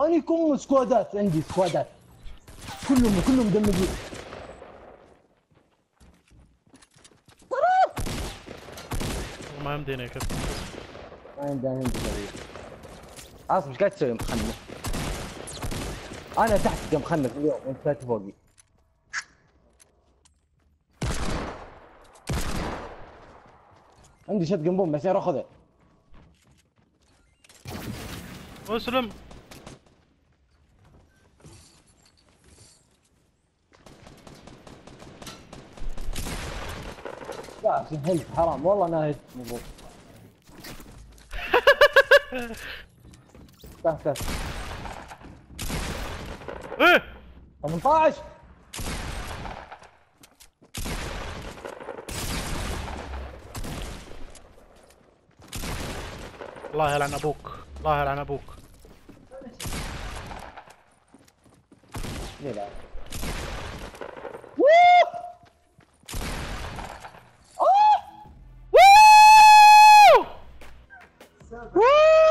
أنا كم سكوادات عندي سكوادات. كلهم كلهم مدمجين. ما يمديني يا كابتن ما عندي أنا عندي عاصم إيش قاعد تسوي يا مخنف؟ أنا تحت يا مخنف اليوم وانت طلعت فوقي. عندي شت بوم بس يا خذه. أسلم. لا سهلت حرام. والله ناهيت مضبوط تحت تحت إيه. 18 الله يلعن أبوك. الله يلعن أبوك. لا؟ Woo!